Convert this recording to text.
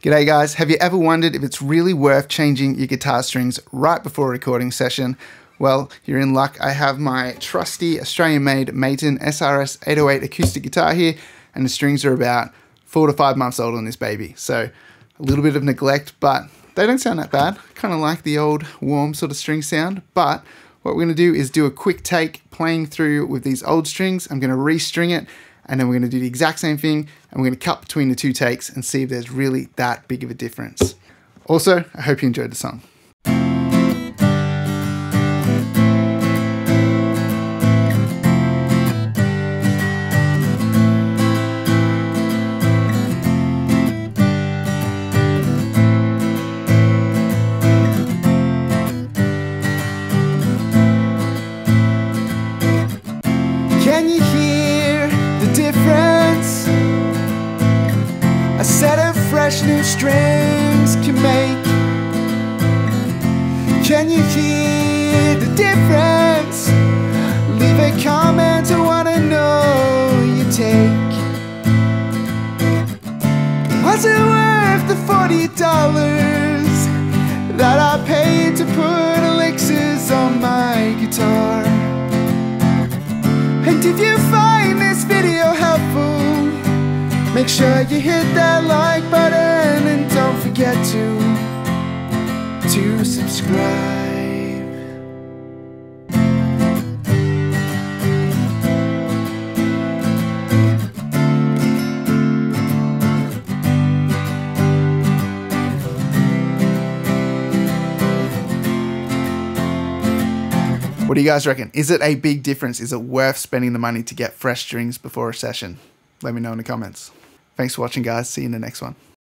G'day guys, have you ever wondered if it's really worth changing your guitar strings right before a recording session? Well, you're in luck. I have my trusty Australian-made Maton SRS 808 acoustic guitar here, and the strings are about four to five months old on this baby. So a little bit of neglect, but they don't sound that bad. Kind of like the old warm sort of string sound, but what we're gonna do is do a quick take playing through with these old strings. I'm gonna restring it and then we're gonna do the exact same thing and we're gonna cut between the two takes and see if there's really that big of a difference. Also, I hope you enjoyed the song. Fresh new strings can make. Can you hear the difference? Leave a comment, I wanna know your take. Was it worth the forty dollars that I paid to put elixirs on my guitar? And if you find make sure you hit that like button and don't forget to to subscribe. What do you guys reckon? Is it a big difference? Is it worth spending the money to get fresh strings before a session? Let me know in the comments. Thanks for watching, guys. See you in the next one.